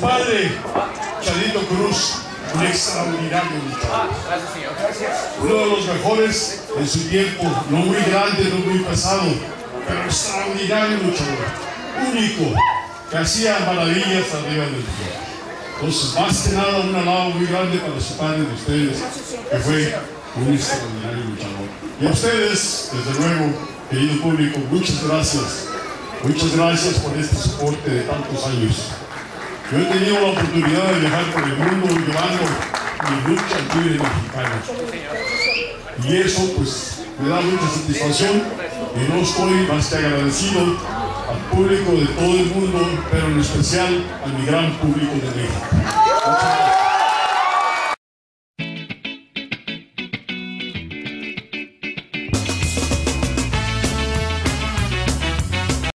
padre, Chadito Cruz, un extraordinario luchador. Gracias. Uno de los mejores en su tiempo, no muy grande, no muy pesado, pero extraordinario luchador. Único, que hacía maravillas arriba del ring. Entonces, más que nada, un alabo muy grande para su padre de ustedes, que fue un extraordinario luchador. Y a ustedes, desde luego, querido público, muchas gracias. Muchas gracias por este soporte de tantos años. Yo he tenido la oportunidad de viajar por el mundo llevando mi lucha al libre mexicano. Y eso pues me da mucha satisfacción y no estoy más que agradecido al público de todo el mundo, pero en especial a mi gran público de México.